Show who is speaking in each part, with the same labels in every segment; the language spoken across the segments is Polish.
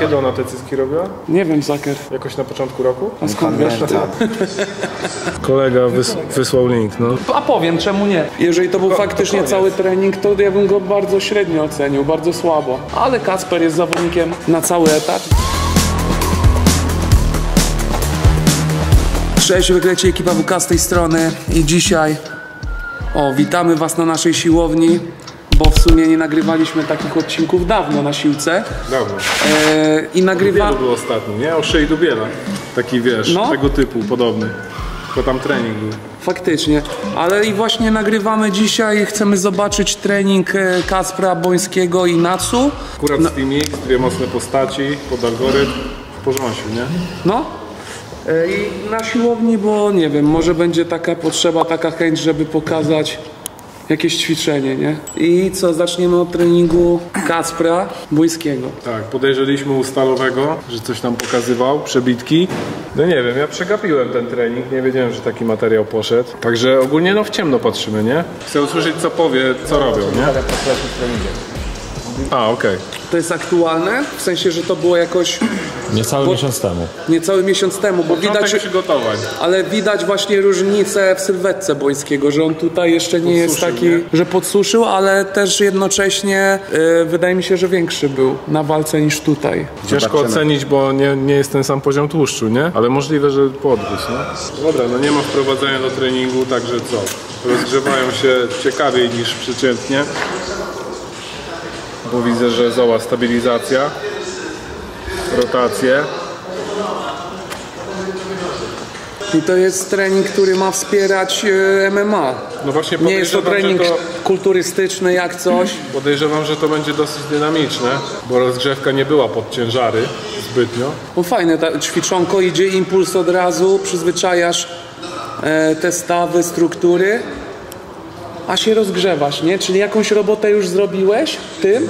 Speaker 1: Kiedy ona te cycki robiła?
Speaker 2: Nie wiem, Zaker.
Speaker 1: Jakoś na początku roku?
Speaker 2: A skąd wiesz?
Speaker 1: Kolega wys- wysłał link, no.
Speaker 2: A powiem, czemu nie? Jeżeli to był faktycznie
Speaker 1: koniec.
Speaker 2: cały trening, to ja bym go bardzo średnio ocenił, bardzo słabo. Ale Kasper jest zawodnikiem na cały etat. Cześć, wykleci ekipa WK z tej strony i dzisiaj o, witamy Was na naszej siłowni, bo w sumie nie nagrywaliśmy takich odcinków dawno na siłce.
Speaker 1: Dawno.
Speaker 2: E, I nagrywa...
Speaker 1: Wielu był ostatni, nie? O szyi Dubiela. Taki wiesz,
Speaker 2: No.
Speaker 1: tego typu, podobny. Tylko tam trening był.
Speaker 2: Faktycznie, ale i właśnie nagrywamy dzisiaj, chcemy zobaczyć trening e, Kaspra Bońskiego i Natsu.
Speaker 1: Akurat Steam X, dwie mocne postaci, pod algorytm. W porządku, nie?
Speaker 2: No. E, I na siłowni, bo nie wiem, może będzie taka potrzeba, taka chęć, żeby pokazać jakieś ćwiczenie, nie? I co, zaczniemy od treningu Kacpra Bońskiego.
Speaker 1: Tak, podejrzeliśmy u Stalowego, że coś nam pokazywał, przebitki. No nie wiem, ja przegapiłem ten trening, nie wiedziałem, że taki materiał poszedł. Także ogólnie no w ciemno patrzymy, nie? Chcę usłyszeć co powie, co robią, nie? A, okej.
Speaker 2: To jest aktualne, w sensie, że to było jakoś
Speaker 3: Niecały miesiąc temu.
Speaker 2: niecały miesiąc temu, bo
Speaker 1: Widać
Speaker 2: widać,
Speaker 1: przygotowań.
Speaker 2: ale widać właśnie różnicę w sylwetce Bońskiego, że on tutaj jeszcze nie jest
Speaker 1: Podsuszył,
Speaker 2: taki,
Speaker 1: nie?
Speaker 2: że podsuszył, ale też jednocześnie y, wydaje mi się, że większy był na walce niż tutaj.
Speaker 1: Ciężko ocenić, bo nie, nie jest ten sam poziom tłuszczu, nie? Ale możliwe, że podróż, nie? Dobra, no nie ma wprowadzenia do treningu, także co? Rozgrzewają się ciekawiej niż przeciętnie. Bo widzę, że zoła stabilizacja, rotacje.
Speaker 2: I to jest trening, który ma wspierać y, MMA.
Speaker 1: No właśnie
Speaker 2: Nie jest to trening
Speaker 1: to,
Speaker 2: kulturystyczny jak coś.
Speaker 1: podejrzewam, że to będzie dosyć dynamiczne, bo rozgrzewka nie była pod ciężary zbytnio.
Speaker 2: No fajne, ta ćwiczonko idzie impuls od razu, przyzwyczajasz e, te stawy, struktury, a się rozgrzewasz, nie? Czyli jakąś robotę już zrobiłeś tym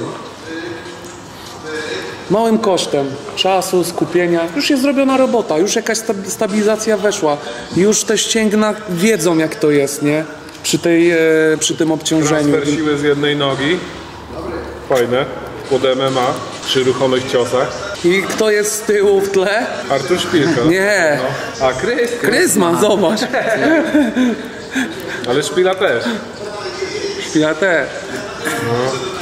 Speaker 2: małym kosztem czasu, skupienia. Już jest zrobiona robota, już jakaś sta- stabilizacja weszła, już te ścięgna wiedzą jak to jest, nie? Przy, tej, e, przy tym obciążeniu.
Speaker 1: Transfer siły z jednej nogi. Fajne. Pod MMA, przy ruchomych ciosach.
Speaker 2: I kto jest z tyłu w tle?
Speaker 1: Artur Szpilka.
Speaker 2: Nie.
Speaker 1: No. A Krys.
Speaker 2: Kryzman, zobacz.
Speaker 1: Ale Szpila też.
Speaker 2: Ja te.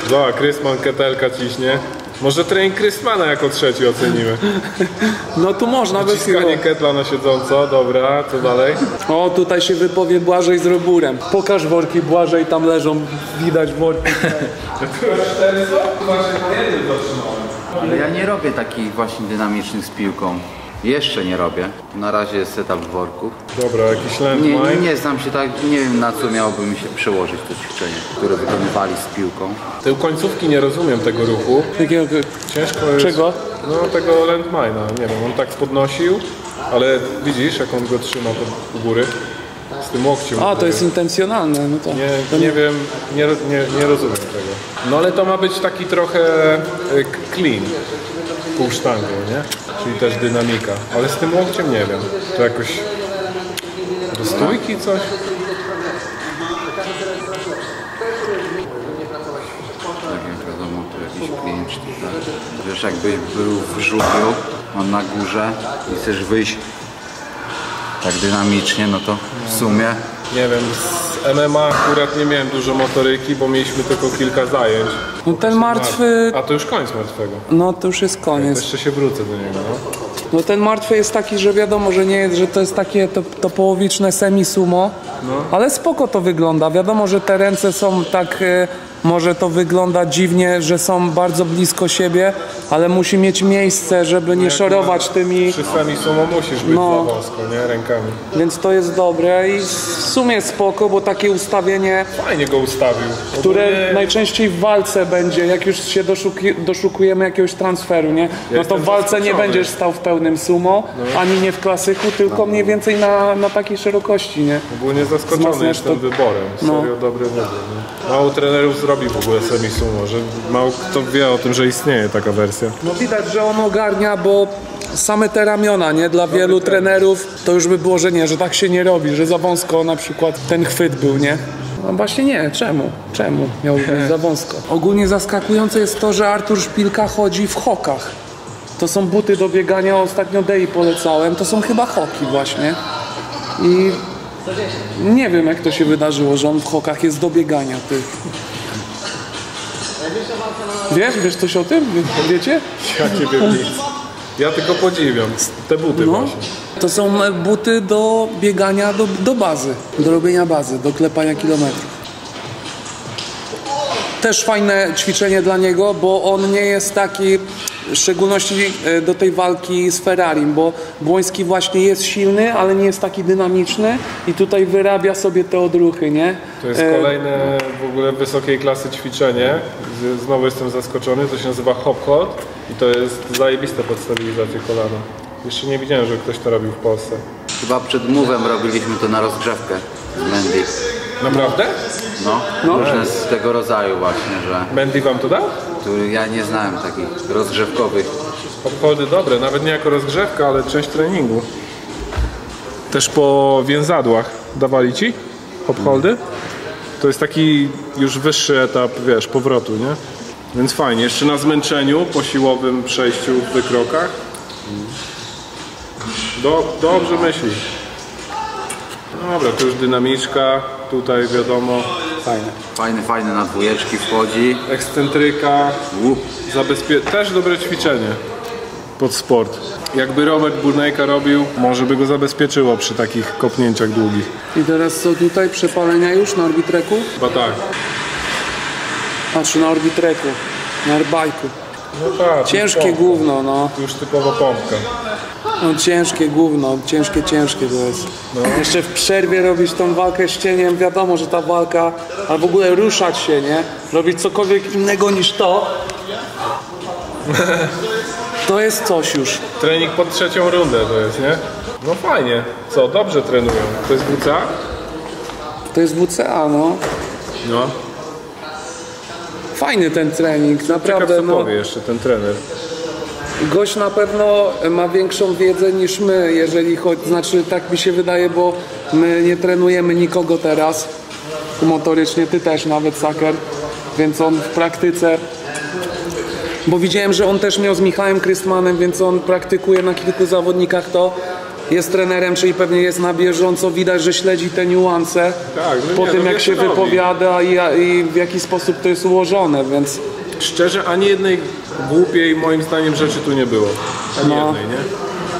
Speaker 1: Zobacz, Krysman ketelka ciśnie. Może trening Krysmana jako trzeci ocenimy.
Speaker 2: No tu można bez
Speaker 1: Ciskanie ketla na siedząco, dobra, co dalej?
Speaker 2: O, tutaj się wypowie Błażej z Roburem. Pokaż worki Błażej, tam leżą, widać worki.
Speaker 1: Cztery są? Na jednym dotrzymałem.
Speaker 4: Ale ja nie robię takich właśnie dynamicznych z piłką. Jeszcze nie robię. Na razie jest etap worków.
Speaker 1: Dobra, jakiś
Speaker 4: Nie, nie,
Speaker 1: landmine.
Speaker 4: nie znam się tak, nie wiem na co miałoby mi się przełożyć to ćwiczenie, które wykonywali z piłką.
Speaker 1: Te końcówki nie rozumiem tego ruchu.
Speaker 2: Takiego,
Speaker 1: Ciężko jest...
Speaker 2: Czego?
Speaker 1: No tego landmine'a, nie wiem, on tak podnosił, ale widzisz jak on go trzyma pod u góry? Z tym łokciem.
Speaker 2: a, to jest intencjonalne, no to.
Speaker 1: Nie, nie wiem, nie, nie, nie rozumiem tego. No ale to ma być taki trochę k- clean, pół sztangą, nie? Czyli też dynamika. Ale z tym łokciem nie wiem. To jakoś do stójki coś?
Speaker 4: Tak tak. Wiesz, jakbyś był w żubiu, on na górze i chcesz wyjść tak dynamicznie, no to w sumie
Speaker 1: Nie wiem, MMA akurat nie miałem dużo motoryki, bo mieliśmy tylko kilka zajęć.
Speaker 2: No ten martwy,
Speaker 1: A to już koniec martwego.
Speaker 2: no to już jest koniec.
Speaker 1: Jeszcze się wrócę do niego, no.
Speaker 2: No ten martwy jest taki, że wiadomo, że nie jest, że to jest takie to, to połowiczne semi-sumo, ale spoko to wygląda. Wiadomo, że te ręce są tak, e, może to wygląda dziwnie, że są bardzo blisko siebie, ale musi mieć miejsce, żeby nie szorować tymi,
Speaker 1: Przy semi sumo musisz być
Speaker 2: No.
Speaker 1: za wąsko, nie? Rękami.
Speaker 2: więc to jest dobre i w sumie spoko, bo takie ustawienie
Speaker 1: Fajnie go ustawił.
Speaker 2: które
Speaker 1: Ogólnie-
Speaker 2: najczęściej w walce będzie, jak już się doszuki, doszukujemy jakiegoś transferu, nie? No to w walce nie będziesz stał w pełnym sumo, ani nie w klasyku, tylko mniej więcej na, na takiej szerokości, nie?
Speaker 1: Ogólnie zaskoczony
Speaker 2: Wzmacniasz
Speaker 1: jestem
Speaker 2: to-
Speaker 1: wyborem.
Speaker 2: No.
Speaker 1: Serio dobry wybór. Mało trenerów zrobi w ogóle semi sumo, że mało kto wie o tym, że istnieje taka wersja.
Speaker 2: No widać, że on ogarnia, bo same te ramiona, nie? Dla wielu trenerów to już by było, że nie, że tak się nie robi, że za wąsko na przykład ten chwyt był, nie? No właśnie nie, czemu? Czemu? Miało być za wąsko. Ogólnie zaskakujące jest to, że Artur Szpilka chodzi w hokach. To są buty do biegania, ostatnio Dei polecałem, to są chyba hoki właśnie. I nie wiem jak to się wydarzyło, że on w hokach jest do biegania, ty. Wiesz, wiesz coś o tym? Wie- Wiecie?
Speaker 1: Ja nie wiem nic. Ja tylko podziwiam te buty
Speaker 2: No.
Speaker 1: właśnie.
Speaker 2: To są e, buty do biegania do, do bazy, do robienia bazy, do klepania kilometrów. Też fajne ćwiczenie dla niego, bo on nie jest taki, w szczególności e, do tej walki z Ferrari, bo Błoński właśnie jest silny, ale nie jest taki dynamiczny i tutaj wyrabia sobie te odruchy, nie?
Speaker 1: To jest
Speaker 2: E,
Speaker 1: kolejne w ogóle wysokiej klasy ćwiczenie. Znowu jestem zaskoczony. To się nazywa hop hold i to jest zajebiste pod stabilizację kolana. Jeszcze nie widziałem, że ktoś to robił w Polsce.
Speaker 4: Chyba przed mówem robiliśmy to na rozgrzewkę z Mendy.
Speaker 1: Naprawdę?
Speaker 4: No, różne z tego rodzaju właśnie, że
Speaker 1: Mendy wam to dał?
Speaker 4: tu ja nie znałem takich rozgrzewkowych.
Speaker 1: Hopholdy dobre, nawet nie jako rozgrzewka, ale część treningu. Też po więzadłach dawali ci hopholdy? To jest taki już wyższy etap, wiesz, powrotu, nie? Więc fajnie. Jeszcze na zmęczeniu, po siłowym przejściu w wykrokach. Do, dobrze myśli. Dobra, to już dynamiczka. Tutaj wiadomo,
Speaker 2: Fajne.
Speaker 4: Fajny, fajny na dwójeczki wchodzi.
Speaker 1: ekscentryka. Zabezpie... Też dobre ćwiczenie pod sport. Jakby Robert Burnejka robił, może by go zabezpieczyło przy takich kopnięciach długich.
Speaker 2: I teraz co tutaj? Przepalenia już na orbitreku?
Speaker 1: Chyba tak.
Speaker 2: Znaczy na orbitreku, na airbike'u.
Speaker 1: No tak.
Speaker 2: Ciężkie
Speaker 1: już
Speaker 2: gówno, no.
Speaker 1: Już typowo pompka.
Speaker 2: No ciężkie gówno, ciężkie, ciężkie to jest. Jeszcze w przerwie robić tą walkę z cieniem, wiadomo, że ta walka, a w ogóle ruszać się, nie? Robić cokolwiek innego niż to. To jest coś już.
Speaker 1: Trening pod trzecią rundę to jest, nie? No fajnie. Co, dobrze trenują. To jest WCA?
Speaker 2: To jest WCA, no.
Speaker 1: No.
Speaker 2: Fajny ten trening,
Speaker 1: Ciekaw
Speaker 2: naprawdę.
Speaker 1: co
Speaker 2: No,
Speaker 1: powie jeszcze ten trener.
Speaker 2: Gość na pewno ma większą wiedzę niż my, jeżeli chodzi, znaczy tak mi się wydaje, bo my nie trenujemy nikogo teraz motorycznie, ty też nawet Saker, więc on w praktyce bo widziałem, że on też miał z Michałem Krystmanem, więc on praktykuje na kilku zawodnikach to. Jest trenerem, czyli pewnie jest na bieżąco, widać, że śledzi te niuanse
Speaker 1: Tak, no
Speaker 2: po
Speaker 1: nie,
Speaker 2: tym,
Speaker 1: no
Speaker 2: jak się
Speaker 1: robi.
Speaker 2: wypowiada i, i w jaki sposób to jest ułożone, więc
Speaker 1: Szczerze, ani jednej głupiej moim zdaniem rzeczy tu nie było. Ani
Speaker 2: No.
Speaker 1: jednej, nie?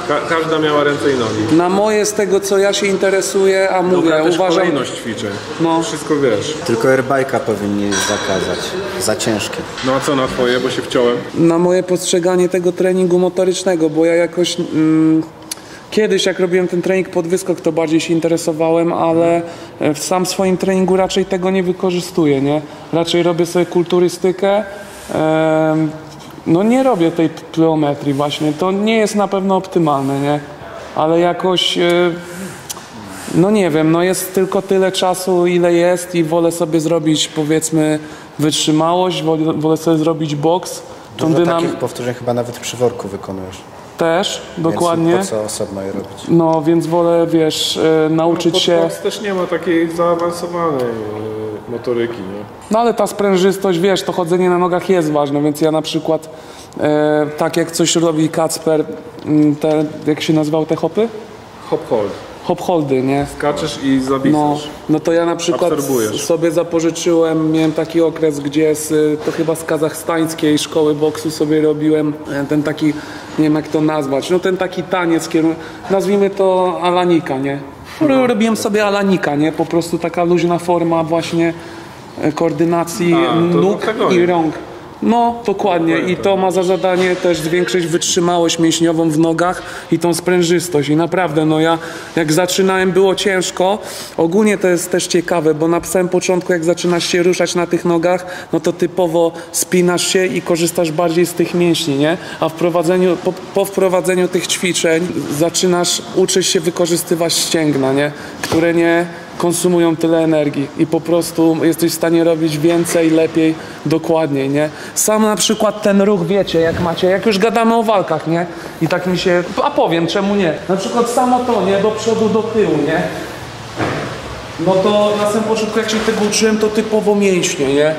Speaker 1: Ka- każda miała ręce i nogi.
Speaker 2: na moje z tego, co ja się interesuję, a mówię,
Speaker 1: Dobra, też
Speaker 2: uważam,
Speaker 1: kolejność ćwiczeń.
Speaker 2: No.
Speaker 1: Wszystko wiesz.
Speaker 5: Tylko airbike'a powinni zakazać. Za ciężkie.
Speaker 1: No a co na twoje, bo się wciąłem?
Speaker 2: na moje postrzeganie tego treningu motorycznego, bo ja jakoś mm, kiedyś jak robiłem ten trening pod wyskok, to bardziej się interesowałem, ale e, w sam swoim treningu raczej tego nie wykorzystuję, nie? Raczej robię sobie kulturystykę. No nie robię tej plyometrii właśnie, to nie jest na pewno optymalne, nie? Ale jakoś e, no nie wiem, no jest tylko tyle czasu, ile jest i wolę sobie zrobić powiedzmy wytrzymałość, wolę, sobie zrobić boks.
Speaker 5: Dużo
Speaker 2: dynam-
Speaker 5: takich powtórzeń chyba nawet przy worku wykonujesz.
Speaker 2: Też, dokładnie.
Speaker 5: Więc po co osobno je robić?
Speaker 2: No więc wolę, wiesz, e, nauczyć
Speaker 1: Pod
Speaker 2: się.
Speaker 1: też nie ma takiej zaawansowanej e, motoryki, nie?
Speaker 2: No ale ta sprężystość, wiesz, to chodzenie na nogach jest ważne, więc ja na przykład e, tak jak coś robi Kacper, mm, te, jak się nazywał te hopy?
Speaker 1: Hop hold.
Speaker 2: Hop holdy, nie?
Speaker 1: Skaczesz i
Speaker 2: No,
Speaker 1: zabisasz.
Speaker 2: no to ja na przykład sobie zapożyczyłem, miałem taki okres, gdzie z, to chyba z kazachstańskiej szkoły boksu sobie robiłem e, ten taki, nie wiem jak to nazwać, no ten taki taniec, nazwijmy to alanika, nie?
Speaker 1: No.
Speaker 2: Robiłem sobie alanika, nie? Po prostu taka luźna forma właśnie e, koordynacji
Speaker 1: A,
Speaker 2: nóg i rąk. No, dokładnie. I to ma za zadanie też zwiększyć wytrzymałość mięśniową w nogach i tą sprężystość. I naprawdę, no ja jak zaczynałem było ciężko. Ogólnie to jest też ciekawe, bo na samym początku jak zaczynasz się ruszać na tych nogach, no to typowo spinasz się i korzystasz bardziej z tych mięśni, nie? A wprowadzeniu, po, po wprowadzeniu tych ćwiczeń zaczynasz uczyć się wykorzystywać ścięgna, nie? Które nie konsumują tyle energii i po prostu jesteś w stanie robić więcej, lepiej, dokładniej, nie? Sam na przykład ten ruch, wiecie, jak macie, jak już gadamy o walkach, nie? I tak mi się, a powiem, czemu nie? Na przykład samo to, nie? Do przodu, do tyłu, nie? no to na samym początku jak się tego uczyłem, to typowo mięśnie, nie?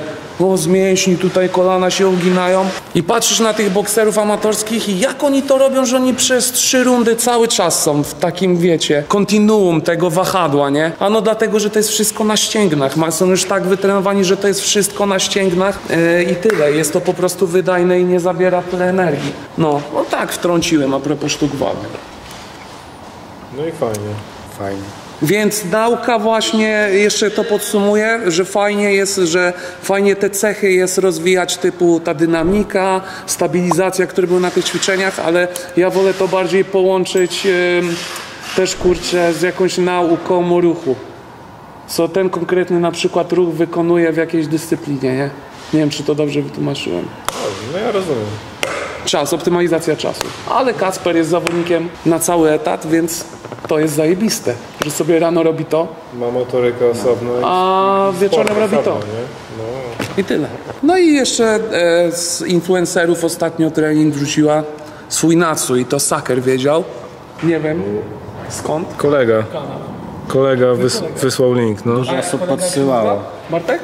Speaker 2: Z mięśni, tutaj kolana się uginają. I patrzysz na tych bokserów amatorskich i jak oni to robią, że oni przez trzy rundy cały czas są w takim, wiecie, kontinuum tego wahadła, nie? A no dlatego, że to jest wszystko na ścięgnach. Są już tak wytrenowani, że to jest wszystko na ścięgnach yy, i tyle. Jest to po prostu wydajne i nie zabiera tyle energii. No, no tak wtrąciłem a propos sztuk walk.
Speaker 1: No i fajnie.
Speaker 5: Fajnie.
Speaker 2: Więc nauka właśnie, jeszcze to podsumuję, że fajnie jest, że fajnie te cechy jest rozwijać typu ta dynamika, stabilizacja, które były na tych ćwiczeniach, ale ja wolę to bardziej połączyć em, też kurczę z jakąś nauką ruchu. Co ten konkretny na przykład ruch wykonuje w jakiejś dyscyplinie, nie? Nie wiem, czy to dobrze wytłumaczyłem.
Speaker 1: No ja rozumiem.
Speaker 2: Czas, optymalizacja czasu. Ale Kasper jest zawodnikiem na cały etat, więc to jest zajebiste, że sobie rano robi to,
Speaker 1: Ma motorykę osobną. i
Speaker 2: a wieczorem robi to.
Speaker 1: osobno, nie? No.
Speaker 2: I tyle. No i jeszcze e, z influencerów ostatnio trening wrzuciła swój Natsu i to Saker wiedział. Nie wiem skąd.
Speaker 1: Kolega. Kolega wys, wysłał link, no.
Speaker 5: Dużo osób podsyłało.
Speaker 2: Bartek?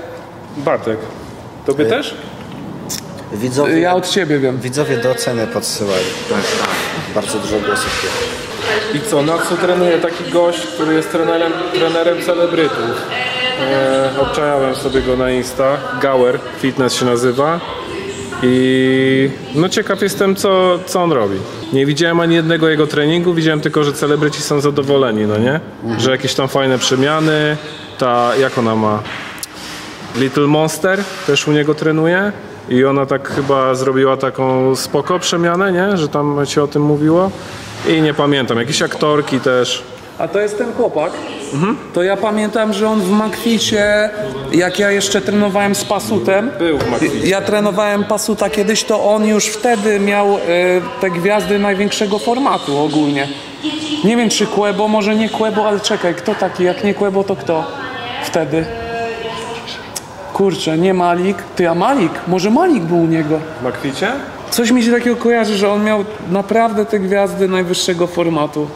Speaker 1: Bartek. Tobie też?
Speaker 5: Widzowie,
Speaker 2: Ja od ciebie wiem.
Speaker 5: widzowie do oceny podsyłali.
Speaker 4: Tak, tak.
Speaker 5: Bardzo dużo głosów.
Speaker 1: I co, na co trenuje taki gość, który jest trenerem, trenerem celebrytów? E, obczajałem sobie go na Insta. Gower Fitness się nazywa. I no ciekaw jestem, co, co on robi. Nie widziałem ani jednego jego treningu, widziałem tylko, że celebryci są zadowoleni, no nie? Że jakieś tam fajne przemiany. Ta, jak ona ma? Little Monster też u niego trenuje. I ona tak chyba zrobiła taką spoko przemianę, nie? Że tam się o tym mówiło. I nie pamiętam, jakieś aktorki też.
Speaker 2: A to jest ten chłopak. To ja pamiętam, że on w Makwicie, jak ja jeszcze trenowałem z Pasutem,
Speaker 1: Był w Makwicie.
Speaker 2: ja trenowałem Pasuta kiedyś, to on już wtedy miał e, te gwiazdy największego formatu ogólnie. Nie wiem czy Kłebo, może nie Kłebo, ale czekaj, kto taki? Jak nie Kłebo, to kto wtedy? Kurczę, nie Malik. Ty, a Malik? Może Malik był u niego?
Speaker 1: W Makwicie?
Speaker 2: Coś mi się takiego kojarzy, że on miał naprawdę te gwiazdy najwyższego formatu.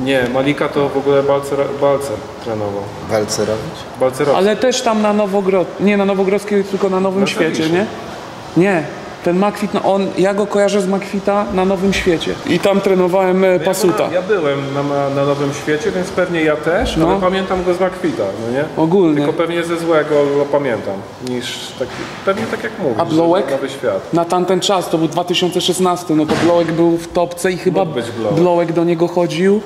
Speaker 1: Nie, Malika to w ogóle Balcer, Balcer trenował.
Speaker 5: Walce robić?
Speaker 1: Balcerowski.
Speaker 2: Ale też tam na Nowogrod... Nie na Nowogrodzkiej, tylko na Nowym Świecie, nie? Nie. Ten Makwit, no on, ja go kojarzę z Makwita na Nowym Świecie. I tam trenowałem e, Pasuta.
Speaker 1: Ja, ja byłem na, na, Nowym Świecie, więc pewnie ja też,
Speaker 2: No.
Speaker 1: ale pamiętam go z Makwita, no nie?
Speaker 2: Ogólnie.
Speaker 1: Tylko pewnie ze złego go pamiętam, niż taki, pewnie tak jak mówisz,
Speaker 2: A Blołek?
Speaker 1: że Nowy Świat.
Speaker 2: Na tamten czas, to był 2016, no to Blołek był w topce i chyba
Speaker 1: Blołek.
Speaker 2: Blołek do niego chodził.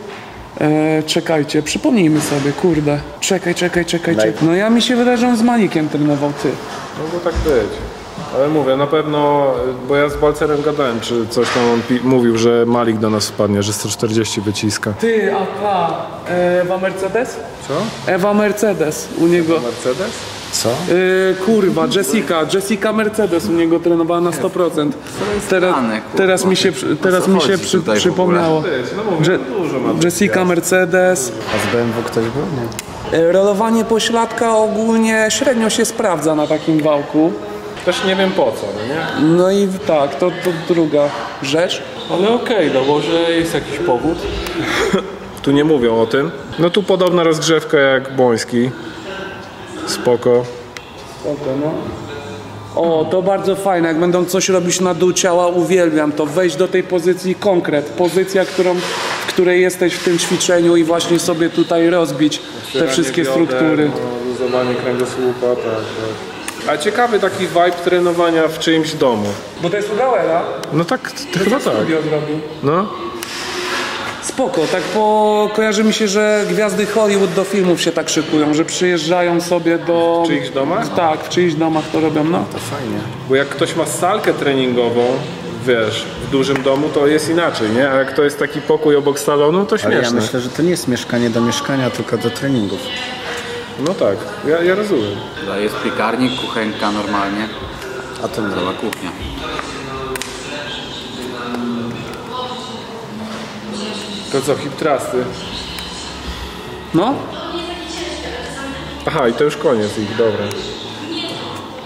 Speaker 2: E, czekajcie, przypomnijmy sobie, kurde. Czekaj, czekaj, czekaj, czekaj. No ja mi się wydaje, że on z Malikiem trenował, ty.
Speaker 1: Mogło tak być. Ale mówię, na pewno, bo ja z Balcerem gadałem, czy coś tam on mówił, że Malik do nas wpadnie, że 140 wyciska.
Speaker 2: Ty, a ta, Ewa Mercedes?
Speaker 1: Co?
Speaker 2: Ewa Mercedes u niego.
Speaker 1: Mercedes?
Speaker 5: Co?
Speaker 2: Yy, kurwa, Jessica, Jessica Mercedes u niego trenowała na 100%. Teraz, teraz mi się, teraz mi się przy, przypomniało.
Speaker 1: No
Speaker 2: Je,
Speaker 1: ma tych
Speaker 2: Jessica. Mercedes.
Speaker 5: A z BMW ktoś był? Nie.
Speaker 2: Yy, Rolowanie pośladka ogólnie średnio się sprawdza na takim wałku.
Speaker 1: Też nie wiem po co, no nie?
Speaker 2: No i tak, to, to druga rzecz.
Speaker 1: Ale okej, no może jest jakiś powód. tu nie mówią o tym. No tu podobna rozgrzewka jak Boński. Spoko.
Speaker 2: Spoko, no. O, to bardzo fajne. Jak będą coś robić na dół ciała, uwielbiam to. Wejść do tej pozycji konkret. Pozycja, którą, w której jesteś w tym ćwiczeniu i właśnie sobie tutaj rozbić te wszystkie
Speaker 1: Otwieranie
Speaker 2: struktury.
Speaker 1: no, luzowanie kręgosłupa, tak, tak. A ciekawy taki vibe trenowania w czyimś domu.
Speaker 2: Bo to jest u Gauela.
Speaker 1: No tak, to chyba tak.
Speaker 2: Studio zrobił.
Speaker 1: No.
Speaker 2: Spoko, tak po... kojarzy mi się, że gwiazdy Hollywood do filmów się tak szykują, że przyjeżdżają sobie do...
Speaker 1: W czyichś domach?
Speaker 2: Tak, w czyichś domach to robią, no.
Speaker 5: To fajnie.
Speaker 1: Bo jak ktoś ma salkę treningową, wiesz, w dużym domu, to jest inaczej, nie? A jak to jest taki pokój obok salonu, to
Speaker 5: Ale ja
Speaker 1: śmieszne.
Speaker 5: myślę, że to nie jest mieszkanie do mieszkania, tylko do treningów.
Speaker 1: No tak, ja, ja rozumiem.
Speaker 4: Tutaj jest piekarnik, kuchenka normalnie.
Speaker 5: A to nie.
Speaker 4: Cała kuchnia.
Speaker 1: To co, hip trusty?
Speaker 2: No,
Speaker 1: Aha, i to już koniec ich, dobra.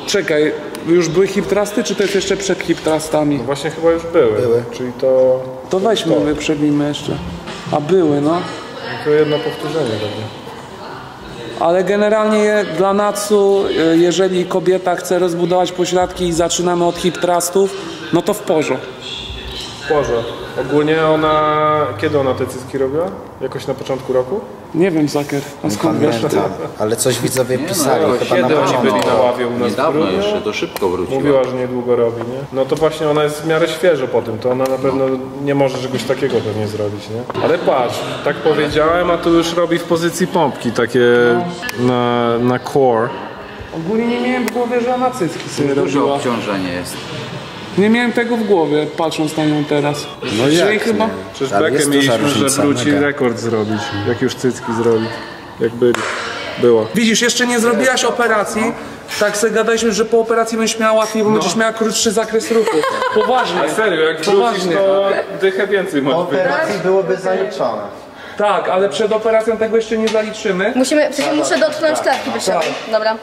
Speaker 2: czekaj, już były hip trusty, czy to jest jeszcze przed hip trustami?
Speaker 1: Właśnie chyba już były.
Speaker 5: Były.
Speaker 1: Czyli to,
Speaker 2: To weźmy, wyprzednijmy jeszcze. A były, no.
Speaker 1: to jedno powtórzenie pewnie.
Speaker 2: Ale generalnie dla Natsu, e, jeżeli kobieta chce rozbudować pośladki i zaczynamy od hip thrustów, no to w porządku.
Speaker 1: W porze. Ogólnie ona... Kiedy ona te cycki robiła? Jakoś na początku roku?
Speaker 2: Nie wiem, Zaker, a skąd wiesz?
Speaker 5: Pamiętam, ale coś widzowie pisali,
Speaker 4: no,
Speaker 5: chyba na
Speaker 1: Kiedy oni
Speaker 5: początku.
Speaker 1: byli na ławie u nas w
Speaker 4: Niedawno
Speaker 1: grudniu?
Speaker 4: jeszcze, to szybko wróciła.
Speaker 1: Mówiła, że niedługo robi, nie? No to właśnie ona jest w miarę świeżo po tym, to ona na pewno nie może czegoś takiego pewnie zrobić, nie? Ale patrz, tak powiedziałem, a tu już robi w pozycji pompki, takie na, na core.
Speaker 2: Ogólnie nie miałem w głowie, że ona cycki sobie
Speaker 4: Duże
Speaker 2: robiła.
Speaker 4: obciążenie jest.
Speaker 2: Nie miałem tego w głowie, patrząc na nią teraz.
Speaker 5: No
Speaker 2: Czyli
Speaker 5: jak
Speaker 2: chyba...
Speaker 5: nie?
Speaker 1: Przecież
Speaker 5: Ale
Speaker 1: bekę
Speaker 5: jest duża
Speaker 1: mieliśmy, że
Speaker 5: różnica,
Speaker 1: wróci
Speaker 5: mega.
Speaker 1: rekord zrobić, jak już cycki zrobi, jak byli. Było.
Speaker 2: Widzisz, jeszcze nie zrobiłaś operacji, tak sobie gadaliśmy, że po operacji będziesz miała łatwiej, bo będziesz miała krótszy zakres ruchu. Poważnie.
Speaker 1: A serio, jak wrócisz,
Speaker 2: Poważnie.
Speaker 1: to dychę więcej masz być.
Speaker 5: Operacji byłoby zaliczone.
Speaker 2: Tak, ale przed operacją tego jeszcze nie zaliczymy.
Speaker 6: Musimy, przecież muszę dotknąć klatki piersiowej. Dobra.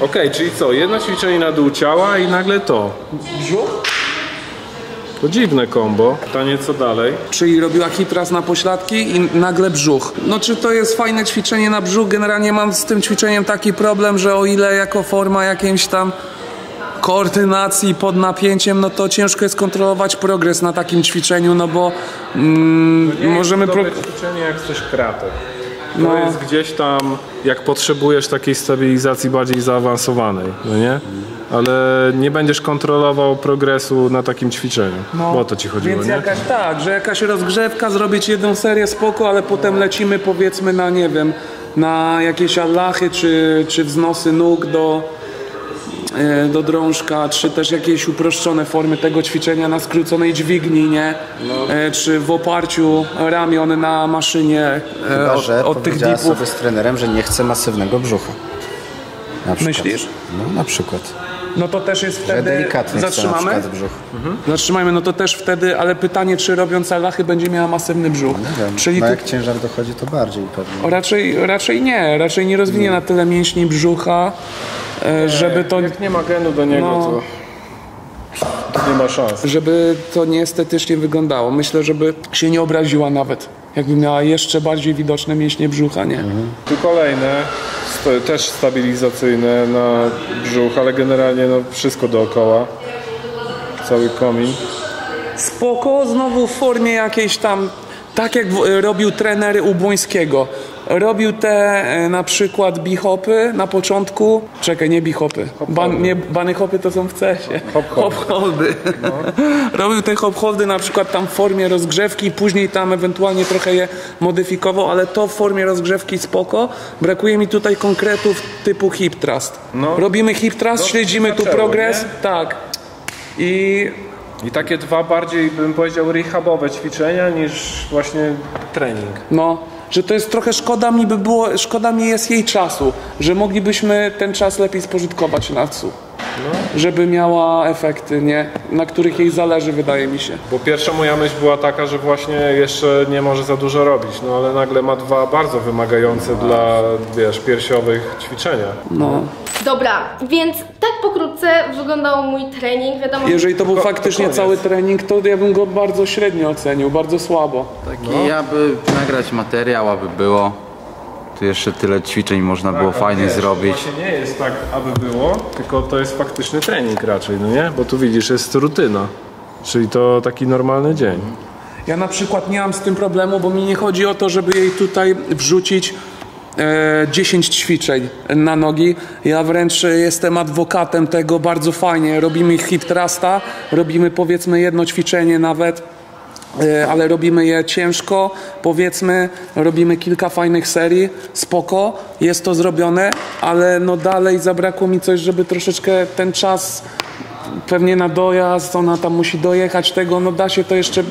Speaker 1: Okej, czyli co, jedno ćwiczenie na dół ciała i nagle to.
Speaker 2: Brzuch?
Speaker 1: To dziwne kombo. Pytanie co dalej?
Speaker 2: Czyli robiła hip raz na pośladki i nagle brzuch. No czy to jest fajne ćwiczenie na brzuch? Generalnie mam z tym ćwiczeniem taki problem, że o ile jako forma jakiejś tam koordynacji pod napięciem, no to ciężko jest kontrolować progres na takim ćwiczeniu, no bo mm,
Speaker 1: Nie
Speaker 2: możemy...
Speaker 1: jest
Speaker 2: Pro...
Speaker 1: dobre ćwiczenie jak coś kratek. To
Speaker 2: No.
Speaker 1: jest gdzieś tam, jak potrzebujesz takiej stabilizacji bardziej zaawansowanej, no nie? Ale nie będziesz kontrolował progresu na takim ćwiczeniu. Bo o to ci chodziło,
Speaker 2: No, Więc
Speaker 1: nie?
Speaker 2: jakaś tak, że jakaś rozgrzewka, zrobić jedną serię spoko, ale potem lecimy powiedzmy na nie wiem, na jakieś allachy czy, czy wznosy nóg do, do drążka, czy też jakieś uproszczone formy tego ćwiczenia na skróconej dźwigni, nie? E, czy w oparciu ramion na maszynie e,
Speaker 5: Chyba,
Speaker 2: od,
Speaker 5: że
Speaker 2: od tych dipów.
Speaker 5: sobie z trenerem, że nie chce masywnego brzucha. Na przykład.
Speaker 2: Myślisz?
Speaker 5: No na przykład.
Speaker 2: No to też jest wtedy...
Speaker 5: delikatnie chce na
Speaker 2: Zatrzymamy?
Speaker 5: przykład brzuch.
Speaker 2: Zatrzymajmy, no to też wtedy, ale pytanie, czy robiąc allachy będzie miała masywny brzuch.
Speaker 5: Nie wiem,
Speaker 2: Czyli
Speaker 5: no
Speaker 2: tu
Speaker 5: jak ciężar dochodzi, to bardziej pewnie.
Speaker 2: O, Raczej, raczej nie, raczej nie rozwinie na tyle mięśni brzucha, e, żeby to,
Speaker 1: Jak nie ma genu do niego,
Speaker 2: No.
Speaker 1: to nie ma szans.
Speaker 2: żeby to nieestetycznie wyglądało. Myślę, żeby się nie obraziła nawet, jakby miała jeszcze bardziej widoczne mięśnie brzucha, nie?
Speaker 1: Tu kolejne, też stabilizacyjne na brzuch, ale generalnie no, wszystko dookoła. Cały komin.
Speaker 2: Spoko, znowu w formie jakiejś tam, tak jak robił trener Ubłońskiego. Robił te e, na przykład bihopy na początku. Czekaj, nie bihopy. Ban, nie, bany hopy to są w cesie.
Speaker 1: Hop-hop.
Speaker 2: Hop-holdy. Robił te hop-holdy na przykład tam w formie rozgrzewki, później tam ewentualnie trochę je modyfikował, ale to w formie rozgrzewki spoko. Brakuje mi tutaj konkretów typu hip thrust.
Speaker 1: No.
Speaker 2: Robimy hip thrust,
Speaker 1: No,
Speaker 2: śledzimy tu progres.
Speaker 1: nie?
Speaker 2: Tak. I
Speaker 1: I takie dwa bardziej, bym powiedział, rehabowe ćwiczenia niż właśnie trening.
Speaker 2: No, że to jest trochę szkoda mi by było, szkoda mi jest jej czasu, że moglibyśmy ten czas lepiej spożytkować na. Żeby miała efekty, nie? Na których jej zależy, wydaje mi się.
Speaker 1: Bo pierwsza moja myśl była taka, że właśnie jeszcze nie może za dużo robić, no ale nagle ma dwa bardzo wymagające dla, wiesz, piersiowych ćwiczenia.
Speaker 2: No.
Speaker 6: Dobra, więc tak pokrótce wyglądał mój trening. Wiadomo,
Speaker 2: Jeżeli to był
Speaker 1: To-
Speaker 2: faktycznie
Speaker 1: koniec.
Speaker 2: cały trening, to ja bym go bardzo średnio ocenił, bardzo słabo.
Speaker 4: Taki, aby nagrać materiał, aby było. Tu jeszcze tyle ćwiczeń można było
Speaker 1: Tak,
Speaker 4: fajnie
Speaker 1: wiesz,
Speaker 4: zrobić.
Speaker 1: Właśnie nie jest tak, aby było, tylko to jest faktyczny trening raczej, no nie? Bo tu widzisz, jest rutyna. Czyli to taki normalny dzień.
Speaker 2: Ja na przykład nie mam z tym problemu, bo mi nie chodzi o to, żeby jej tutaj wrzucić e, 10 ćwiczeń na nogi. Ja wręcz jestem adwokatem tego bardzo fajnie. Robimy hip thrusta, robimy powiedzmy jedno ćwiczenie nawet. E, Ale robimy je ciężko, powiedzmy, robimy kilka fajnych serii, spoko, jest to zrobione, ale no dalej zabrakło mi coś, żeby troszeczkę ten czas pewnie na dojazd, ona tam musi dojechać tego, no da się to jeszcze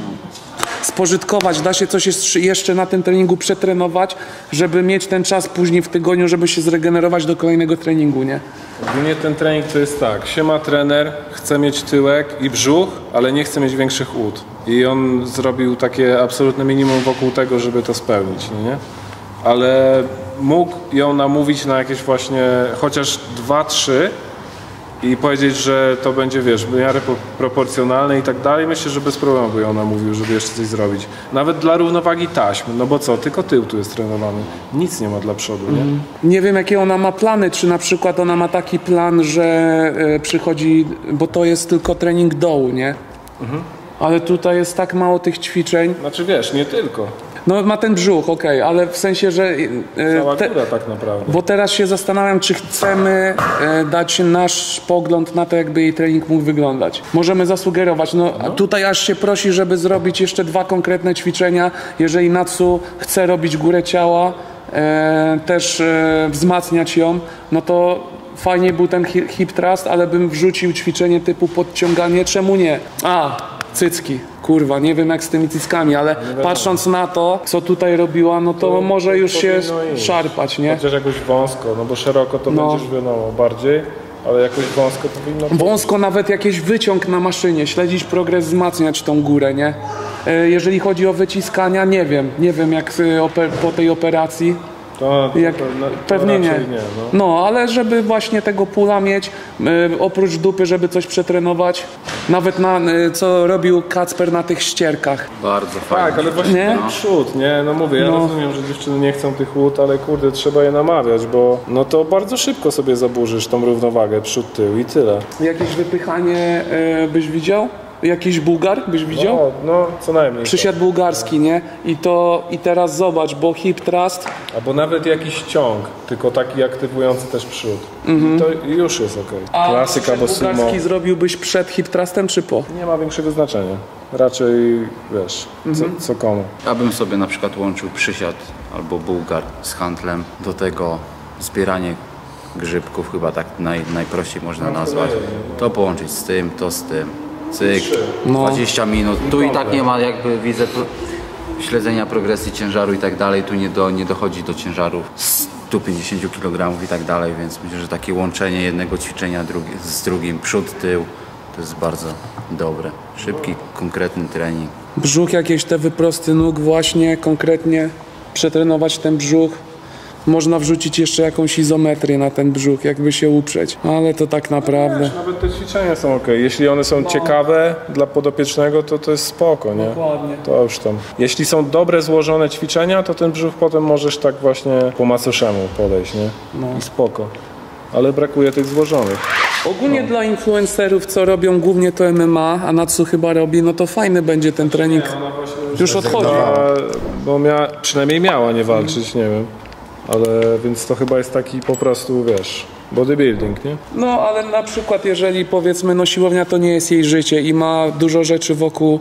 Speaker 2: spożytkować, da się coś jeszcze- na tym treningu przetrenować, żeby mieć ten czas później w tygodniu, żeby się zregenerować do kolejnego treningu, nie?
Speaker 1: Ogólnie ten trening to jest tak, siema trener, chce mieć tyłek i brzuch, ale nie chce mieć większych ud. I on zrobił takie absolutne minimum wokół tego, żeby to spełnić, nie? Ale mógł ją namówić na jakieś właśnie chociaż dwa, trzy i powiedzieć, że to będzie, wiesz, w miarę po- proporcjonalne i tak dalej, myślę, że bez problemu by ona mówił, żeby jeszcze coś zrobić. Nawet dla równowagi taśm, no bo co, tylko tył tu jest trenowany. Nic nie ma dla przodu, nie?
Speaker 2: Nie wiem, jakie ona ma plany, czy na przykład ona ma taki plan, że e, przychodzi, bo to jest tylko trening dołu, nie? Ale tutaj jest tak mało tych ćwiczeń.
Speaker 1: Znaczy wiesz, nie tylko.
Speaker 2: No ma ten brzuch, okej, ale w sensie, że... e,
Speaker 1: Cała
Speaker 2: te-
Speaker 1: góra tak naprawdę.
Speaker 2: Bo teraz się zastanawiam, czy chcemy e, dać nasz pogląd na to, jakby jej trening mógł wyglądać. Możemy zasugerować. No, a tutaj aż się prosi, żeby zrobić jeszcze dwa konkretne ćwiczenia. Jeżeli Natsu chce robić górę ciała, e, też e, wzmacniać ją, no to fajnie był ten hi- hip thrust, ale bym wrzucił ćwiczenie typu podciąganie. Czemu nie? A, cycki. Kurwa, nie wiem jak z tymi cyckami, ale patrząc na to, co tutaj robiła, no to, może już się
Speaker 1: powinno iść.
Speaker 2: szarpać, nie?
Speaker 1: Chociaż jakoś wąsko, no bo szeroko to
Speaker 2: No.
Speaker 1: będziesz wiadomo bardziej, ale jakoś wąsko powinno być.
Speaker 2: Wąsko nawet jakiś wyciąg na maszynie, śledzić progres, wzmacniać tą górę, nie? E, Jeżeli chodzi o wyciskania, nie wiem, nie wiem jak oper- po tej operacji,
Speaker 1: To, to,
Speaker 2: jak,
Speaker 1: to, no,
Speaker 2: pewnie nie.
Speaker 1: nie no.
Speaker 2: No, ale żeby właśnie tego pula mieć, y, oprócz dupy, żeby coś przetrenować, nawet na, y, co robił Kacper na tych ścierkach.
Speaker 4: Bardzo fajnie.
Speaker 1: Tak, ale właśnie
Speaker 2: Nie?
Speaker 1: ten przód, nie? No mówię, ja
Speaker 2: No.
Speaker 1: rozumiem, że dziewczyny nie chcą tych łód, ale kurde, trzeba je namawiać, bo no to bardzo szybko sobie zaburzysz tą równowagę przód, tył i tyle.
Speaker 2: Jakieś wypychanie y, byś widział? Jakiś bułgar byś widział?
Speaker 1: No, no co najmniej.
Speaker 2: Przysiad bułgarski, nie? I to, i teraz zobacz, bo hip thrust
Speaker 1: Albo nawet jakiś ciąg, tylko taki aktywujący też przód. I to już jest okej.
Speaker 2: A
Speaker 1: Klasyka, bo sumo
Speaker 2: bułgarski zrobiłbyś przed hip thrustem czy po?
Speaker 1: nie ma większego znaczenia. Raczej, wiesz, co, co komu.
Speaker 4: Ja bym sobie na przykład łączył przysiad albo bułgar z handlem, do tego zbieranie grzybków, chyba tak naj, najprościej można nazwać. To połączyć z tym, to z tym. Cyk, 20 minut. Tu i tak nie ma jakby widzę śledzenia progresji ciężaru i tak dalej. Tu nie, do, nie dochodzi do ciężarów 150 kg i tak dalej, więc myślę, że takie łączenie jednego ćwiczenia drugi, z drugim, przód, tył, to jest bardzo dobre. Szybki, konkretny trening.
Speaker 2: Brzuch, jakieś te wyprosty nóg właśnie, konkretnie przetrenować ten brzuch. Można wrzucić jeszcze jakąś izometrię na ten brzuch, jakby się uprzeć. Ale to tak naprawdę...
Speaker 1: Nawet te ćwiczenia są ok. Jeśli one są ciekawe dla podopiecznego, to to jest spoko, nie?
Speaker 2: Dokładnie.
Speaker 1: To już tam. Jeśli są dobre, złożone ćwiczenia, to ten brzuch potem możesz tak właśnie po macoszemu podejść, nie? I spoko. Ale brakuje tych złożonych.
Speaker 2: Ogólnie dla influencerów, co robią głównie to MMA, a Natsu chyba robi, no to fajny będzie ten trening. Już odchodzi.
Speaker 1: Bo mia, przynajmniej miała nie walczyć, nie wiem. Ale więc to chyba jest taki po prostu, wiesz, bodybuilding, nie?
Speaker 2: No, ale na przykład jeżeli powiedzmy, no siłownia to nie jest jej życie i ma dużo rzeczy wokół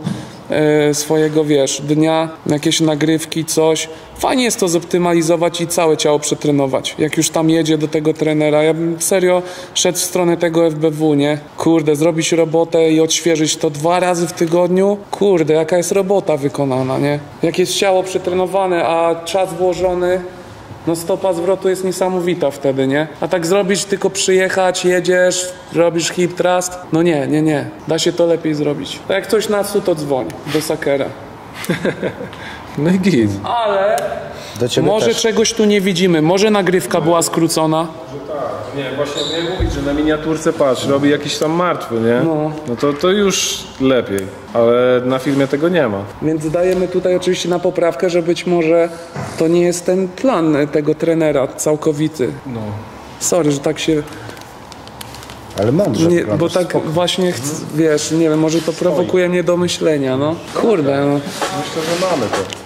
Speaker 2: e, swojego, wiesz, dnia, jakieś nagrywki, coś. Fajnie jest to zoptymalizować i całe ciało przetrenować. Jak już tam jedzie do tego trenera, ja bym serio szedł w stronę tego FBW, nie? Kurde, zrobić robotę i odświeżyć to dwa razy w tygodniu? Kurde, jaka jest robota wykonana, nie? Jak jest ciało przetrenowane, a czas włożony, no stopa zwrotu jest niesamowita wtedy, nie? A tak zrobić, tylko przyjechać, jedziesz, robisz hip thrust, no nie, nie, nie. Da się to lepiej zrobić. A jak coś na to dzwoń do Sakera.
Speaker 1: No i git.
Speaker 2: Ale może
Speaker 5: też.
Speaker 2: czegoś tu nie widzimy, może nagrywka była skrócona.
Speaker 1: Nie, właśnie nie mówić, że na miniaturce patrz, robi jakiś tam martwy, nie?
Speaker 2: No.
Speaker 1: no to, to już lepiej, ale na filmie tego nie ma.
Speaker 2: Więc dajemy tutaj oczywiście na poprawkę, że być może to nie jest ten plan tego trenera całkowity.
Speaker 1: No.
Speaker 2: Sorry, że tak się
Speaker 5: Ale mądrze
Speaker 2: Nie, bo tak
Speaker 5: spoko.
Speaker 2: właśnie, chc- wiesz, nie wiem, może to prowokuje mnie do myślenia, no. Kurde, no.
Speaker 1: Myślę, że mamy to.